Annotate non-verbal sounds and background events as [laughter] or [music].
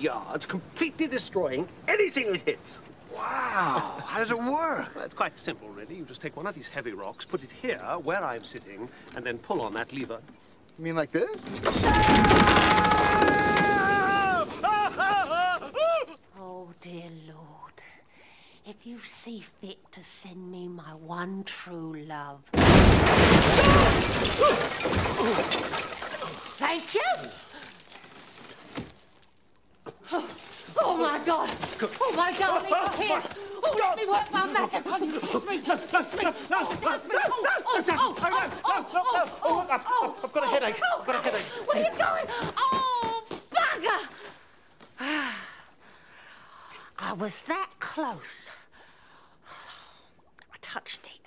yards, completely destroying anything it hits. Wow, how does it work? Well, [laughs] it's quite simple, really. You just take one of these heavy rocks, put it here, where I'm sitting, and then pull on that lever. You mean like this? Oh, dear Lord. If you see fit to send me my one true love. Thank you! Oh, oh my God! Oh my God! Leave me here! Oh, let me work my magic on you! Kiss me! Kiss me! Oh, kiss me! Oh, oh, oh, oh, oh, oh, oh, oh, I've got a oh, headache! I've got a headache! Where are you going? Oh, bugger! [sighs] I was that close. [sighs] I touched it.